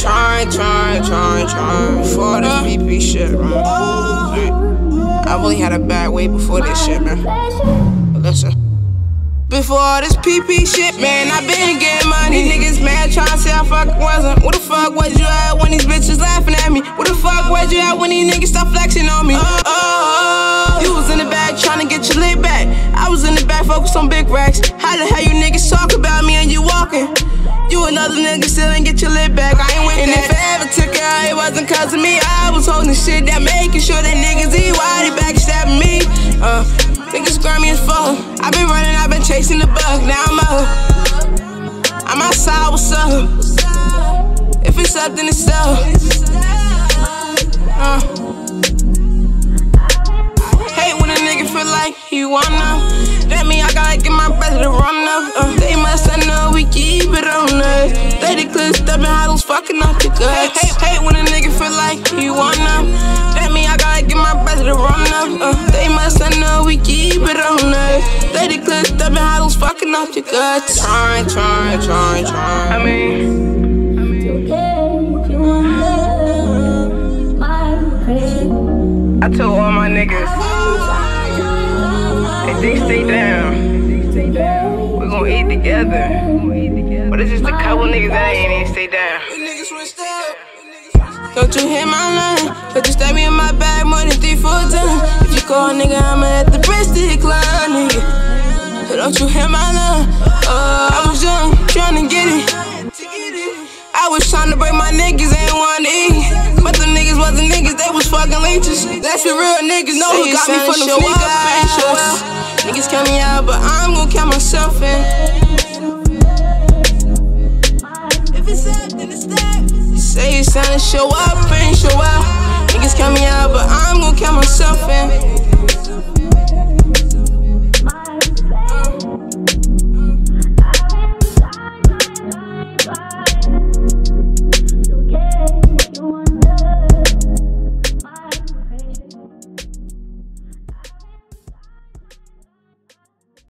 trying, trying, trying, trying before this PP shit, man. I really had a bad way before this shit, man. But listen. Before this PP shit, man, I been getting money. Niggas mad trying to say I fucking wasn't. What the fuck was you at when these bitches laughing at me? What the fuck was you at when these niggas stop flexing on me? The back focused on big racks. How the hell you niggas talk about me and you walking? You another nigga still ain't get your lit back. I ain't with and that. if I ever took it out, it wasn't cause of me. I was holding shit that making sure that niggas eat why they backstabbing me. Uh, niggas grimy as fuck. i been running, i been chasing the bug. Now I'm up. I'm outside, what's up? If it's up, then it's up. Uh. Hate when a nigga feel like he wanna. I gotta get my brother to run up. Uh, they must know we keep it on us. They the clip stepping hollows fucking up the guts. Hate, hate when a nigga feel like he wanna. That mean I gotta get my brother to run up. Uh, they must know we keep it on us. They the clip stepping hollows fucking up the guts. Trying, trying, trying, trying. I mean. To get you under my pressure. I told all my niggas, if they stay down, we gon' eat together. But it's just a couple niggas that ain't even stay down. Don't you hear my line? But you stab me in my bag more than three, four times. If you call nigga, I'ma have to press decline, nigga. So don't you hear my line? Uh, I was young, trying to get it. I was trying to break my niggas, ain't want to eat. But the niggas wasn't niggas, they was fucking leeches. That's the real niggas, know who got me from the sneakers. Niggas count me out, but I'm gon' count myself in. Say it's time to show up and show out. Niggas count me out, but I'm gonna count myself in.